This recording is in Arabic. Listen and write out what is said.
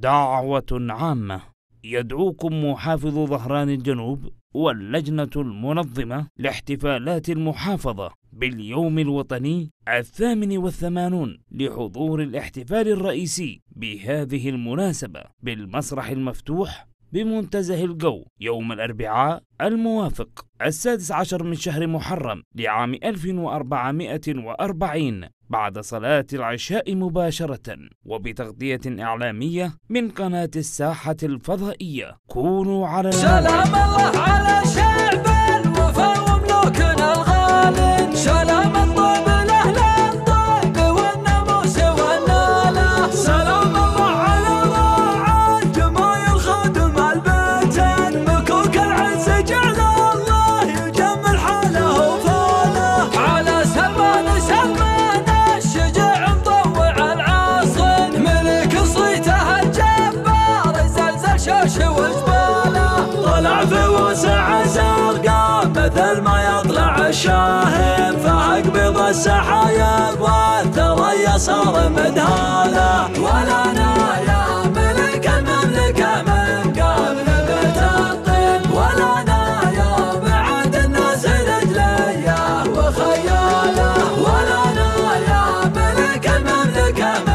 دعوة عامة. يدعوكم محافظ ظهران الجنوب واللجنة المنظمة لاحتفالات المحافظة باليوم الوطني الثامن والثمانون لحضور الاحتفال الرئيسي بهذه المناسبة بالمسرح المفتوح بمنتزه الجو يوم الأربعاء الموافق السادس عشر من شهر محرم لعام 1440 بعد صلاة العشاء مباشرة وبتغطية إعلامية من قناة الساحة الفضائية. كونوا على سلام الله على العرش وجباله طلع في وسع زرقاء مثل ما يطلع الشاهب فأقبض السحايب والثريا صار مدهاله. ولا نايا ملك المملكة من قبل بيت ولا نايا بعد الناس رجليه وخياله. ولا نايا ملك المملكة